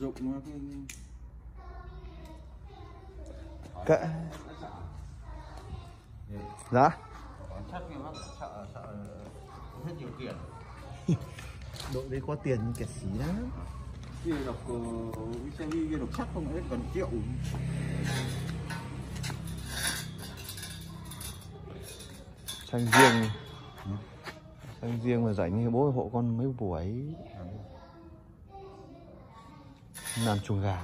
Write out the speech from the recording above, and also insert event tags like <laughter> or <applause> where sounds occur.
chúng cái Cả... Dạ. <laughs> Đội đấy có tiền như kẻ xí đó kia đọc xe kia đọc chắc không hết còn triệu. Xăng riêng. Xăng riêng mà rảnh như bố hộ con mấy buổi làm chuồng gà.